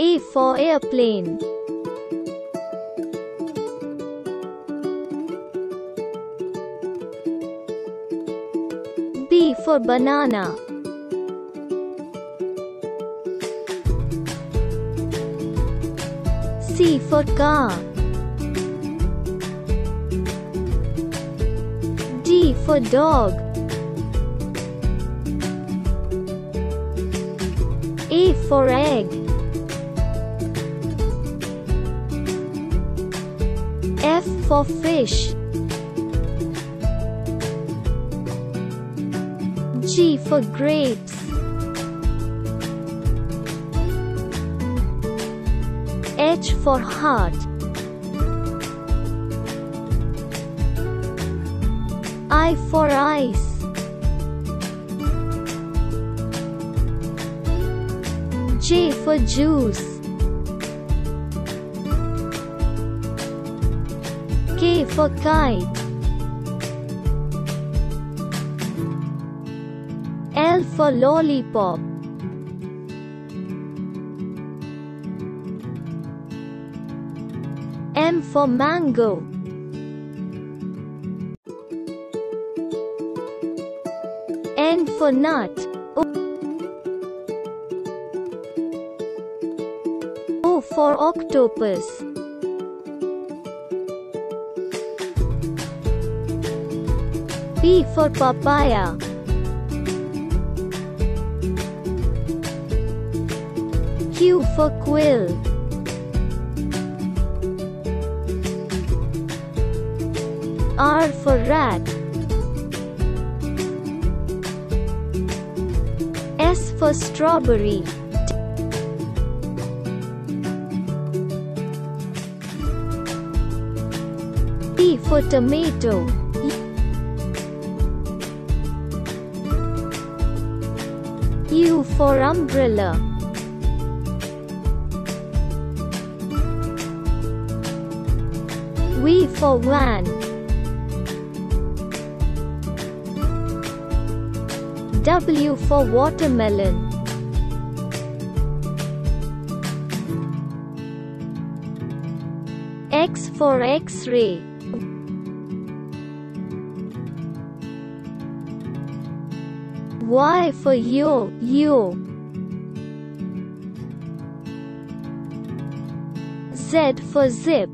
A for airplane. B for banana. C for car. D for dog. E for egg. F for fish. G for grapes. H for heart. I for ice. J for juice. K for kite. L for lollipop. M for mango. N for nut. O, o for octopus. P for papaya. Q for quill. R for rat. S for strawberry. T for tomato. U for umbrella. V for van. W for watermelon. X for X-ray. Y for yo, yo. Z for zip.